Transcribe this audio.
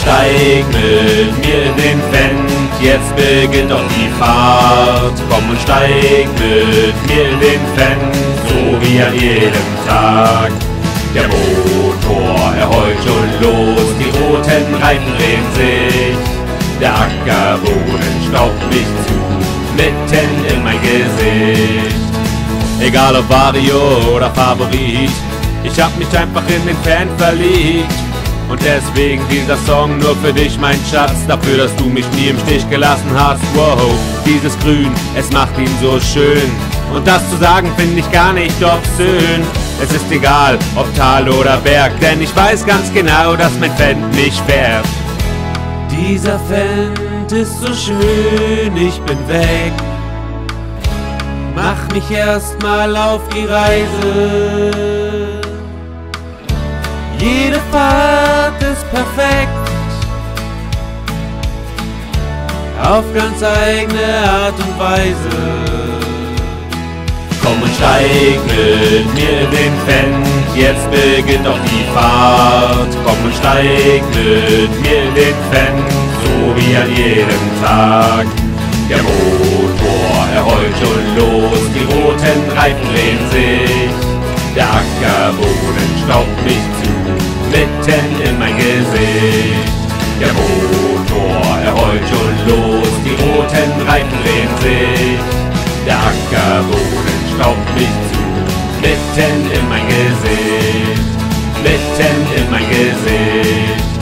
steig mit mir in den Fendt, jetzt beginnt doch die Fahrt. Komm und steig mit mir in den Fendt, so wie an jedem Tag. Der Motor, er heult schon los, die roten Reifen drehen sich. Der Ackerboden staubt mich zu, mitten in mein Gesicht. Egal ob Vario oder Favorit, ich hab mich einfach in den Fan verliebt. Und deswegen dieser Song nur für dich, mein Schatz, dafür, dass du mich nie im Stich gelassen hast. Wow, dieses Grün, es macht ihn so schön. Und das zu sagen, finde ich gar nicht obszön. Es ist egal, ob Tal oder Berg, denn ich weiß ganz genau, dass mein Fendt nicht fährt. Dieser Fendt ist so schön, ich bin weg. Mach mich erstmal auf die Reise. Jede Fahrt ist perfekt. Auf ganz eigene Art und Weise. Komm und steig mit mir in den Fendt, jetzt beginnt doch die Fahrt. Komm und steig mit mir in den Fendt, so wie an jedem Tag. Der Motor, er heult schon los, die roten Reifen drehen sich. Der Ackerboden staubt mich zu, mitten los, die roten Reifen drehen sich. Der Ackerboden staubt mich zu, mitten in mein Gesicht, mitten in mein Gesicht.